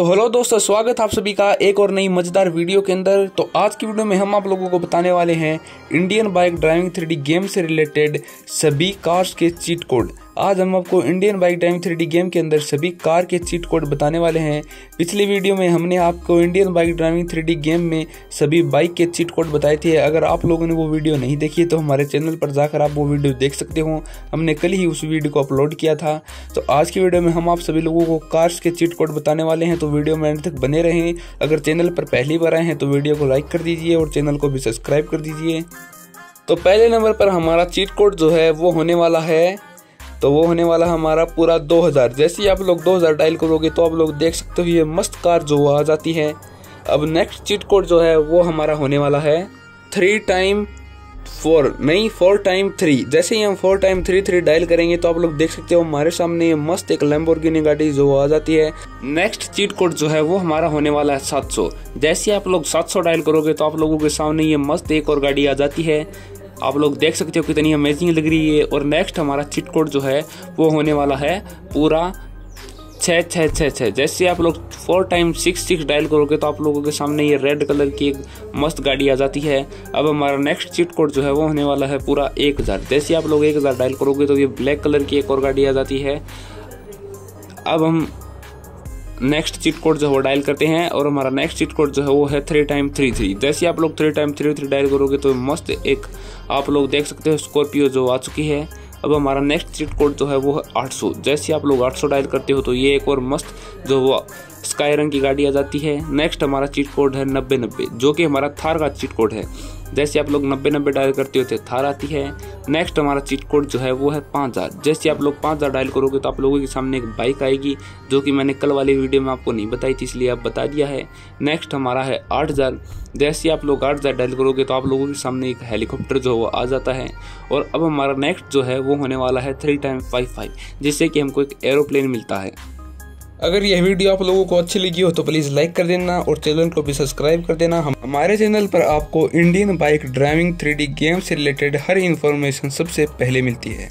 तो हेलो दोस्तों, स्वागत आप सभी का एक और नई मज़ेदार वीडियो के अंदर। तो आज की वीडियो में हम आप लोगों को बताने वाले हैं Indian bike driving three game से रिलेटेड सभी कार्स के चीट कोड आज हम आपको Indian bike driving three game के अंदर सभी कार के चीट कोड बताने वाले हैं। पिछली वीडियो में हमने आपको Indian bike driving three game में सभी बाइक के चीट कोड बताए थे। अगर आप लोगों ने वो वीडियो नहीं देखी तो हमारे चैनल पर जाकर आप वो वीडियो देख सकते हो। हमने कल ही उस वीडियो को अपलोड किया था। तो आज की वीडियो में हम आप सभी लोगों को कार्स के चीट कोड बताने वाले हैं। तो वीडियो में अंत तक बने रहें। अगर चैनल पर पहली बार आए हैं तो वीडियो को लाइक कर दीजिए और चैनल को भी सब्सक्राइब कर दीजिए। तो पहले नंबर पर हमारा चीट कोड जो है, वो होने वाला है तो वो होने वाला हमारा पूरा 2000 जैसे ही आप लोग 2000 डायल करोगे तो आप लोग देख सकते हो ये मस्त कार जो आ जाती है। अब नेक्स्ट चीट कोड जो है वो हमारा होने वाला है थ्री टाइम फोर नहीं फोर टाइम थ्री जैसे ही हम four time three three dial करेंगे तो आप लोग देख सकते हो हमारे सामने ये मस्त एक लैम्बोर्गिनी गाड़ी जो आ जाती है। नेक्स्ट चीट कोड जो है वो हमारा होने वाला है 700 जैसे आप लोग 700 डायल करोगे तो आप लोगों के सामने ये मस्त एक और गाड़ी आ जाती है। आप लोग देख सकते हो कितनी अमेजिंग लग रही है। और नेक्स्ट हमारा चिट कोड जो है, वो होने वाला है पूरा छः छः छः छः जैसे आप लोग four time six six dial करोगे तो आप लोगों के सामने ये रेड कलर की एक मस्त गाड़ी आ जाती है। अब हमारा नेक्स्ट चिट कोड जो है, वो होने वाला है पूरा एक हज़ार। जैसे आप लोग एक हज़ार डायल करोगे तो ये ब्लैक कलर की एक और गाड़ी आ जाती है। अब हम नेक्स्ट चिट कोड जो है वो डायल करते हैं और हमारा नेक्स्ट चिट कोड जो है वो है थ्री टाइम थ्री थ्री जैसे आप लोग three time three three dial करोगे तो मस्त एक आप लोग देख सकते हो स्कॉर्पियो जो आ चुकी है। अब हमारा नेक्स्ट चिट कोड जो है वो है 800 जैसे आप लोग 800 डायल करते हो तो ये एक और मस्त जो वो स्काई रंग की गाड़ी आ जाती है। नेक्स्ट हमारा चिट कोड है नब्बे नब्बे, जो कि हमारा थार का चिट कोड है। जैसे आप लोग नब्बे नब्बे डायल करते हो तो थार आती है। नेक्स्ट हमारा चीट कोड जो है, वो है पाँच हज़ार। जैसे आप लोग पाँच हज़ार डायल करोगे तो आप लोगों के सामने एक बाइक आएगी, जो कि मैंने कल वाली वीडियो में आपको नहीं बताई थी, इसलिए आप बता दिया है। नेक्स्ट हमारा है आठ हज़ार। जैसे आप लोग आठ हज़ार डायल करोगे तो आप लोगों के सामने एक हेलीकॉप्टर जो है, वो आ जाता है। और अब हमारा नेक्स्ट जो है, वो होने वाला है थ्री टाइम फाइव फाइव जिससे कि हमको एक एरोप्लेन मिलता है। अगर यह वीडियो आप लोगों को अच्छी लगी हो तो प्लीज़ लाइक कर देना और चैनल को भी सब्सक्राइब कर देना। हम हमारे चैनल पर आपको Indian bike driving three game से रिलेटेड हर इन्फॉर्मेशन सबसे पहले मिलती है।